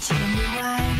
Genuine secret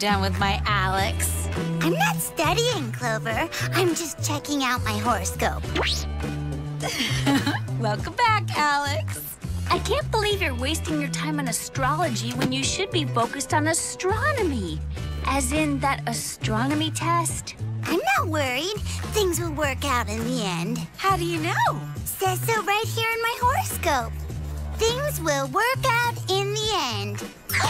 done with my Alex? I'm not studying, Clover. I'm just checking out my horoscope. Welcome back, Alex. I can't believe you're wasting your time on astrology when you should be focused on astronomy. As in that astronomy test. I'm not worried. Things will work out in the end. How do you know? Says so right here in my horoscope. Things will work out in the end.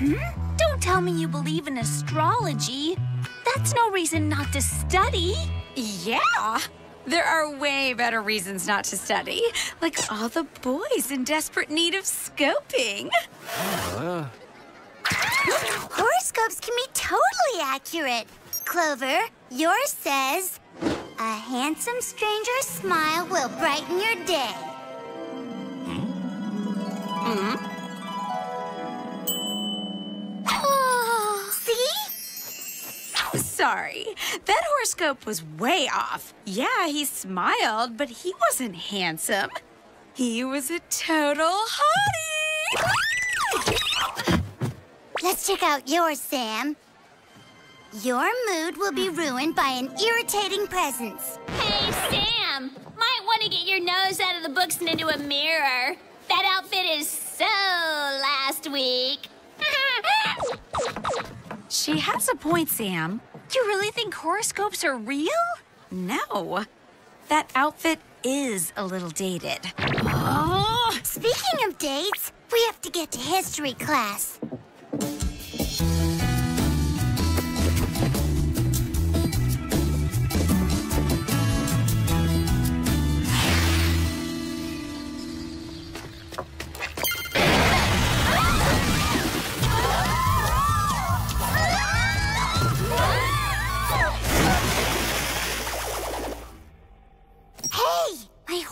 Hmm? Don't tell me you believe in astrology. That's no reason not to study. Yeah. There are way better reasons not to study, like all the boys in desperate need of scoping. Horoscopes can be totally accurate. Clover, yours says, a handsome stranger's smile will brighten your day. Oh, Sorry, that horoscope was way off. Yeah, he smiled, but he wasn't handsome. He was a total hottie. Let's check out yours, Sam. Your mood will be ruined by an irritating presence. Hey, Sam! Might want to get your nose out of the books and into a mirror. That outfit is so last week. She has a point, Sam. You really think horoscopes are real? No. That outfit is a little dated. Oh, Speaking of dates, we have to get to history class.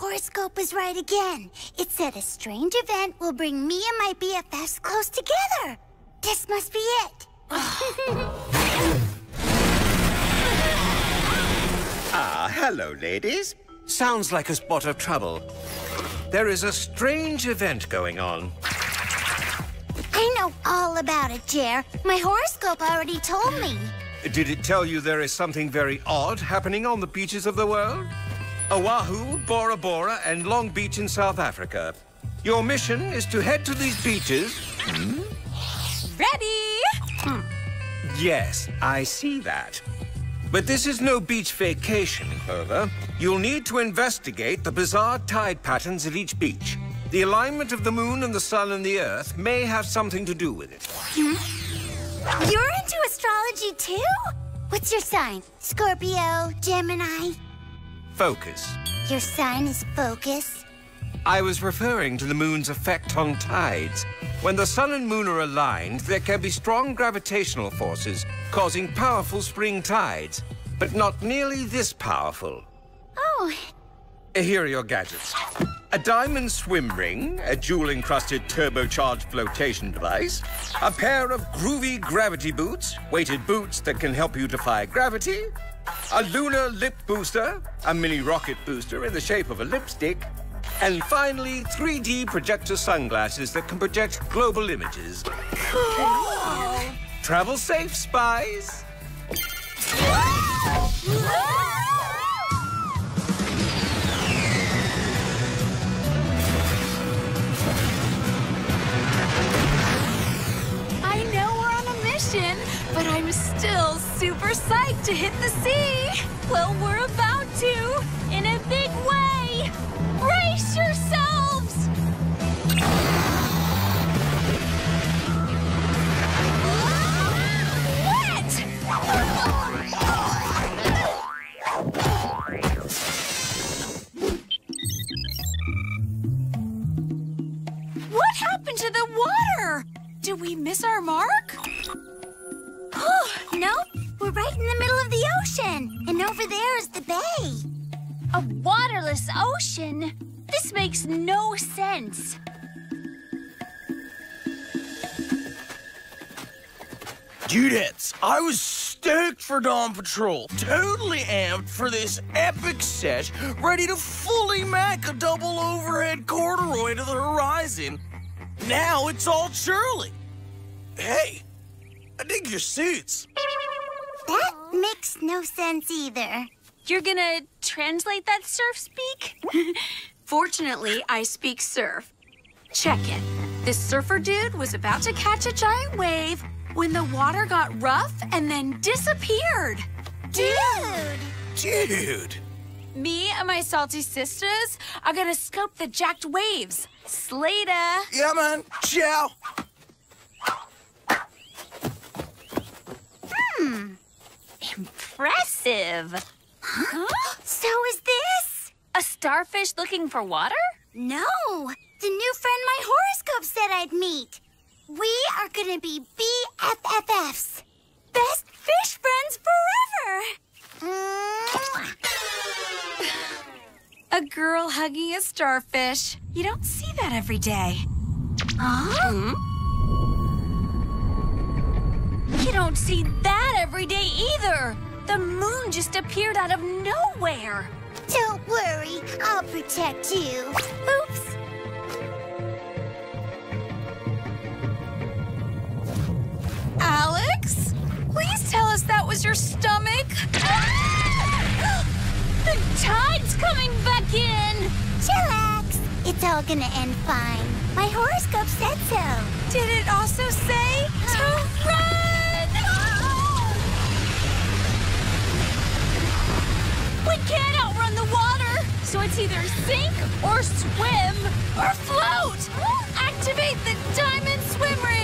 Horoscope was right again. It said a strange event will bring me and my BFFs close together. This must be it. Ah, hello, ladies. Sounds like a spot of trouble. There is a strange event going on. I know all about it, Jer. My horoscope already told me. Did it tell you there is something very odd happening on the beaches of the world? Oahu, Bora Bora, and Long Beach in South Africa. Your mission is to head to these beaches. ready? Hmm. Yes, I see that. But this is no beach vacation, Clover. You'll need to investigate the bizarre tide patterns at each beach. The alignment of the moon and the sun and the earth may have something to do with it. Hmm? You're into astrology too? What's your sign? Scorpio, Gemini? Focus. Your sign is focus. I was referring to the moon's effect on tides. When the sun and moon are aligned, there can be strong gravitational forces causing powerful spring tides, but not nearly this powerful. Oh, Here are your gadgets. A diamond swim ring, a jewel-encrusted turbocharged flotation device, a pair of groovy gravity boots, weighted boots that can help you defy gravity, a lunar lip booster, a mini rocket booster in the shape of a lipstick, And finally, 3D projector sunglasses that can project global images. Travel safe, spies. To hit the sea. Well, we're about to, in a big way. Dudettes, I was stoked for Dawn Patrol. Totally amped for this epic set, ready to fully mac a double overhead corduroy to the horizon. Now it's all Shirley. Hey, I dig your suits. That makes no sense either. You're gonna translate that surf speak? Fortunately, I speak surf. Check it. This surfer dude was about to catch a giant wave when the water got rough and then disappeared. Dude! Dude. Me and my salty sisters are gonna scope the jacked waves. Slater! Yeah, man. Ciao. Hmm. Impressive! So is this? A starfish looking for water? No, the new friend my horoscope said I'd meet. We are gonna be BFFFs. Best fish friends forever. Mwah. Mm. A girl hugging a starfish. You don't see that every day. Huh? Hmm? You don't see that every day either. The moon just appeared out of nowhere. Don't worry, I'll protect you. Oops. Alex? Please tell us that was your stomach. Ah! The tide's coming back in. Chillax. It's all gonna end fine. My horoscope said so. Did it also say to run? We can't outrun the water, so it's either sink or swim or float. Activate the diamond swim rings.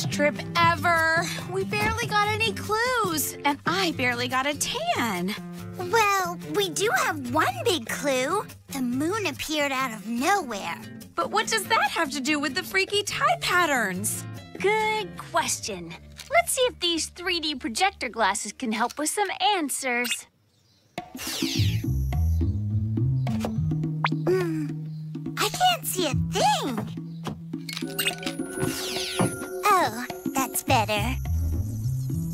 Worst trip ever. We barely got any clues, and I barely got a tan. Well, we do have one big clue. The moon appeared out of nowhere. But what does that have to do with the freaky tie patterns? Good question. Let's see if these 3D projector glasses can help with some answers. Hmm, I can't see a thing. Better.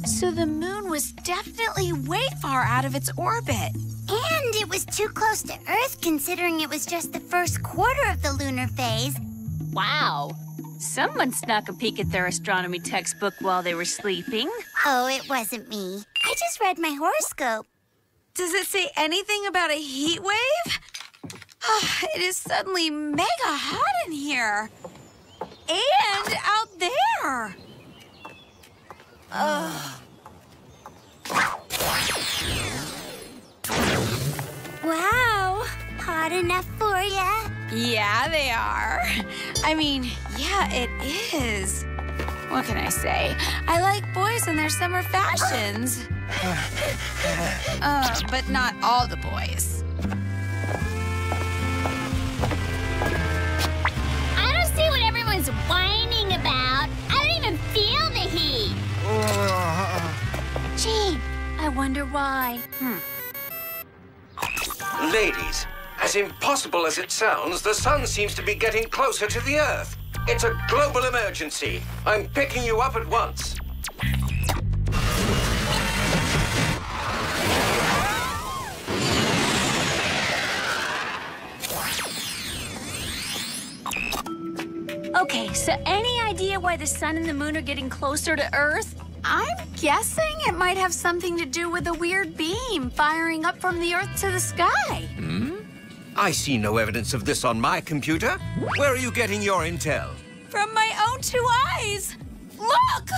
So the moon was definitely way far out of its orbit. And it was too close to Earth considering it was just the first quarter of the lunar phase. Wow. Someone snuck a peek at their astronomy textbook while they were sleeping. Oh, it wasn't me. I just read my horoscope. Does it say anything about a heat wave? Ah, it is suddenly mega hot in here. And out there. Wow, hot enough for ya? Yeah, they are. I mean, yeah, it is. What can I say? I like boys and their summer fashions. uh, but not all the boys. Wonder why. Hmm. Ladies, as impossible as it sounds, the sun seems to be getting closer to the Earth. It's a global emergency. I'm picking you up at once. Okay, so any idea why the sun and the moon are getting closer to Earth? I'm guessing it might have something to do with a weird beam firing up from the Earth to the sky. Hmm? I see no evidence of this on my computer. Where are you getting your intel? From my own two eyes! Look!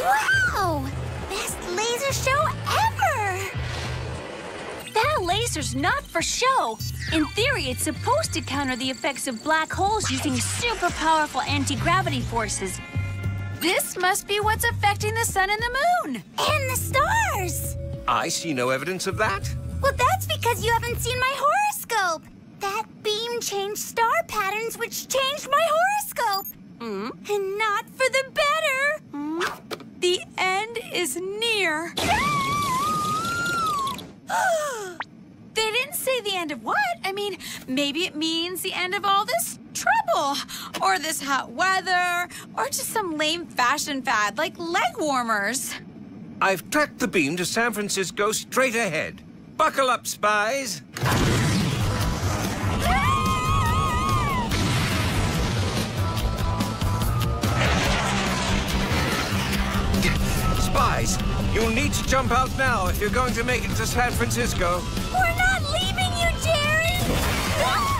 Wow! Best laser show ever! That laser's not for show. In theory, it's supposed to counter the effects of black holes using super powerful anti gravity forces. This must be what's affecting the sun and the moon. And the stars! I see no evidence of that. Well, that's because you haven't seen my horoscope. That beam changed star patterns, which changed my horoscope. Hmm? And not for the better. Hmm? The end is near. they didn't say the end of what? I mean, maybe it means the end of all this trouble, or this hot weather, or just some lame fashion fad like leg warmers. I've tracked the beam to San Francisco straight ahead. Buckle up, spies. Spies, you'll need to jump out now if you're going to make it to San Francisco. We're not leaving you, Jerry!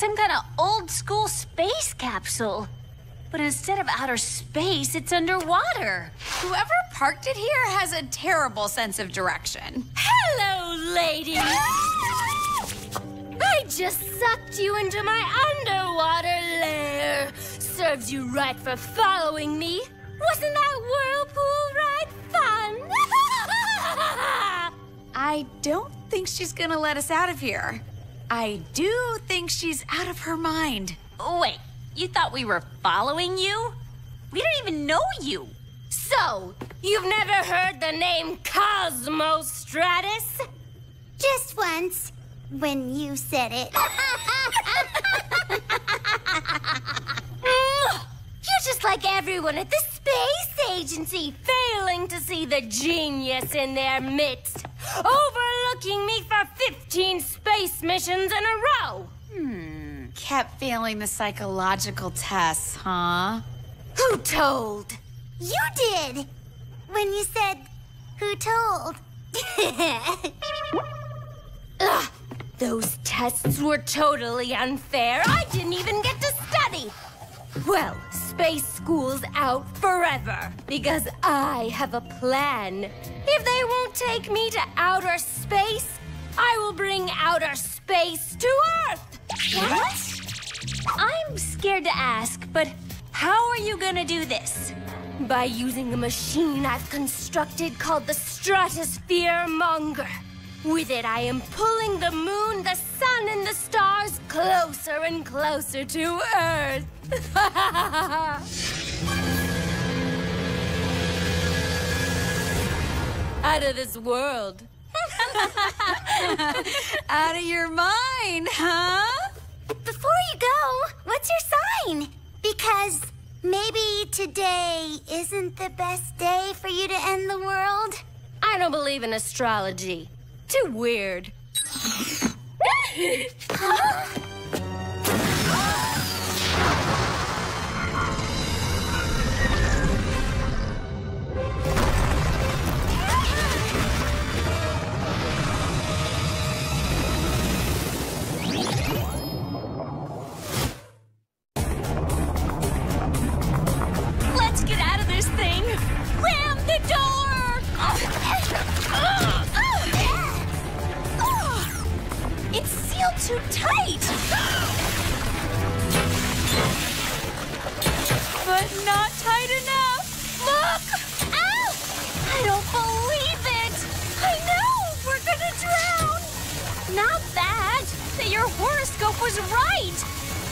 Some kind of old school space capsule. But instead of outer space, it's underwater. Whoever parked it here has a terrible sense of direction. Hello, lady. I just sucked you into my underwater lair. Serves you right for following me. Wasn't that whirlpool ride fun? I don't think she's gonna let us out of here. I do think she's out of her mind. Wait, you thought we were following you? We don't even know you. so, you've never heard the name Cosmo Stratus? Just once, when you said it. You're just like everyone at the space agency failing to see the genius in their midst, overlooking me for 15 space missions in a row. Hmm. Kept failing the psychological tests, huh? Who told? You did! When you said, who told? Ugh, those tests were totally unfair. I didn't even get to study. Well, space school's out forever because I have a plan. If they won't take me to outer space, I will bring outer space to Earth. What? I'm scared to ask, but how are you gonna do this? By using a machine I've constructed called the Stratosphere Monger. With it, I am pulling the moon, the sun, and the stars closer and closer to Earth. Out of this world. Out of your mind, huh? Before you go, what's your sign? Because maybe today isn't the best day for you to end the world. I don't believe in astrology. Too weird.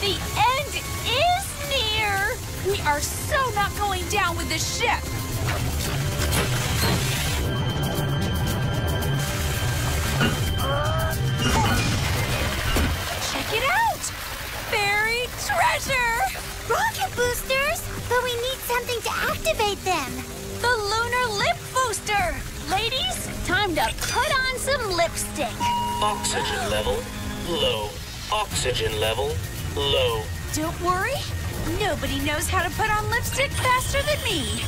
The end is near! We are so not going down with the ship! Check it out! Buried treasure! Rocket boosters! But we need something to activate them. The lunar lip booster! Ladies, time to put on some lipstick. Oxygen level low. Oxygen level low. Don't worry, nobody knows how to put on lipstick faster than me.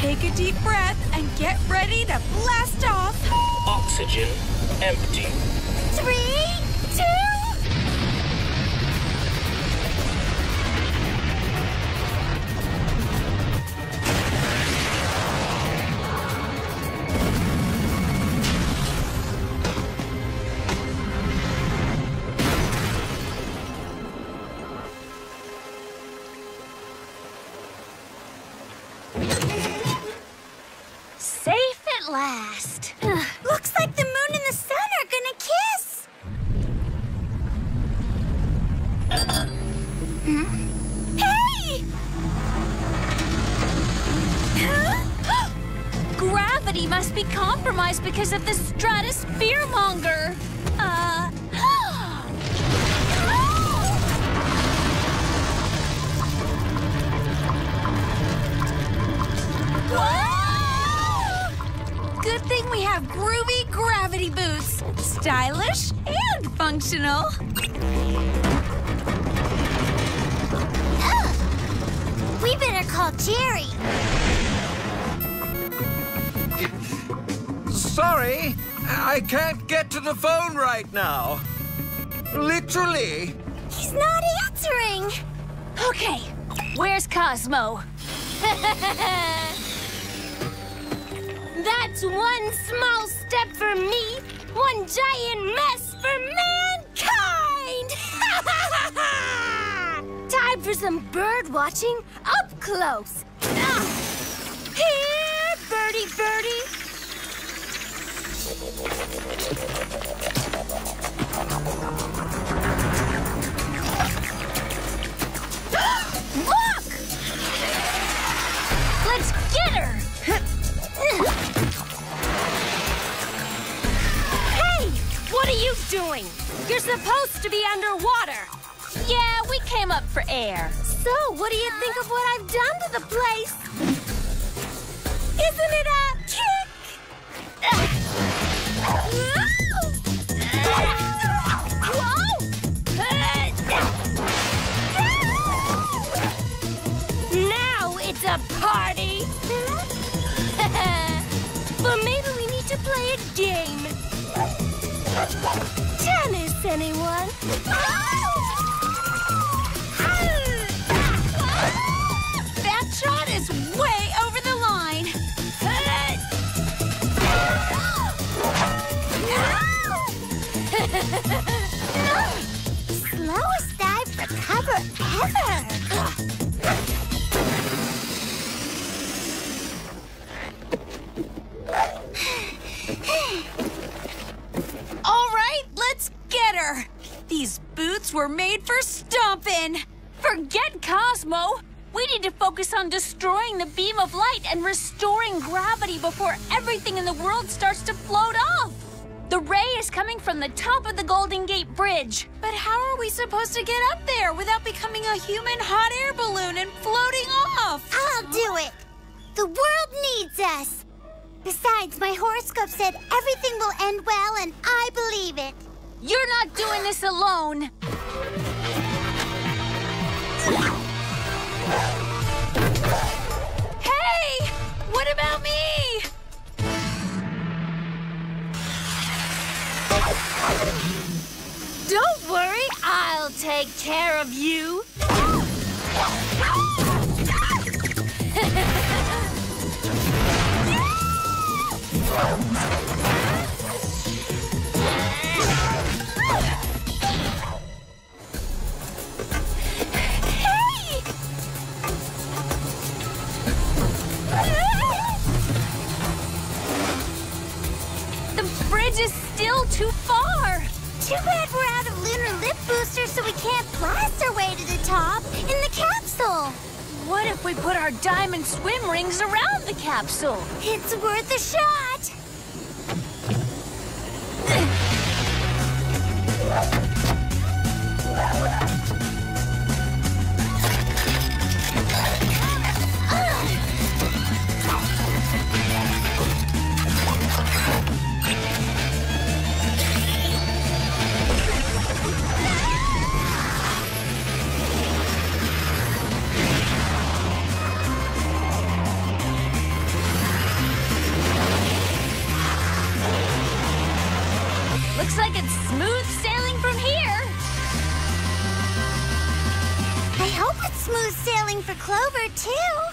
Take a deep breath and get ready to blast off. Oxygen empty. Three, two, Stylish and functional. We better call Jerry. Sorry, I can't get to the phone right now. Literally. He's not answering. Okay, where's Cosmo? That's one small step for me, one giant mess for mankind! Time for some bird watching up close. Ah! Here, birdie, birdie. All right, let's get her. These boots were made for stomping. Forget Cosmo. We need to focus on destroying the beam of light and restoring gravity before everything in the world starts to float off. The ray is coming from the top of the Golden Gate Bridge. But how are we supposed to get up there without becoming a human hot air balloon and floating off? I'll do it. The world needs us. Besides, my horoscope said everything will end well, and I believe it. You're not doing this alone. Hey! What about me? Don't worry, I'll take care of you. still too far. Too bad we're out of lunar lift boosters, so we can't blast our way to the top in the capsule. What if we put our diamond swim rings around the capsule? It's worth a shot. Too.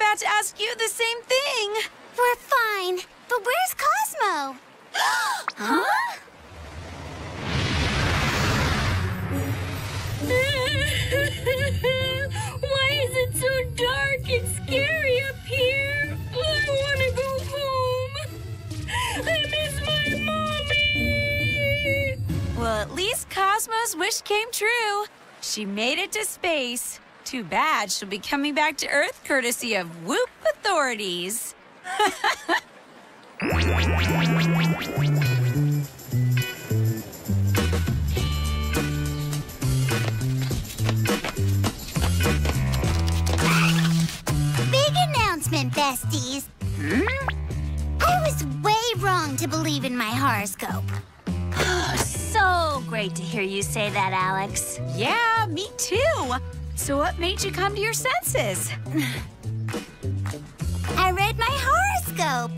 About to ask you the same thing. We're fine. But where's Cosmo? Huh? Why is it so dark and scary up here? I want to go home. I miss my mommy. Well, at least Cosmo's wish came true. She made it to space. Too bad she'll be coming back to Earth courtesy of WOOHP authorities. Big announcement, besties. Hmm? I was way wrong to believe in my horoscope. So great to hear you say that, Alex. Yeah, me too. So, what made you come to your senses? I read my horoscope.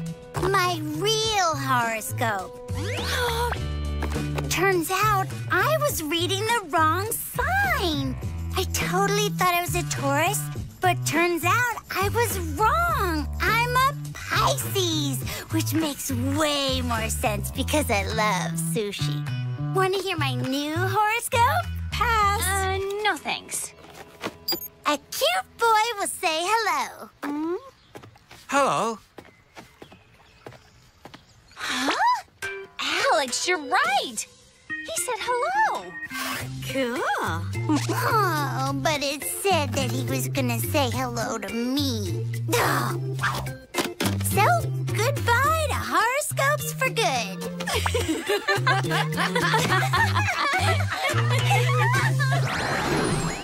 My real horoscope. Turns out I was reading the wrong sign. I totally thought I was a Taurus, but turns out I was wrong. I'm a Pisces, which makes way more sense because I love sushi. Want to hear my new horoscope? Pass. Uh, no thanks. A cute boy will say hello. Hello. Huh? Alex, you're right. He said hello. Cool. Oh, but it said that he was gonna say hello to me. Ugh. So, goodbye to horoscopes for good.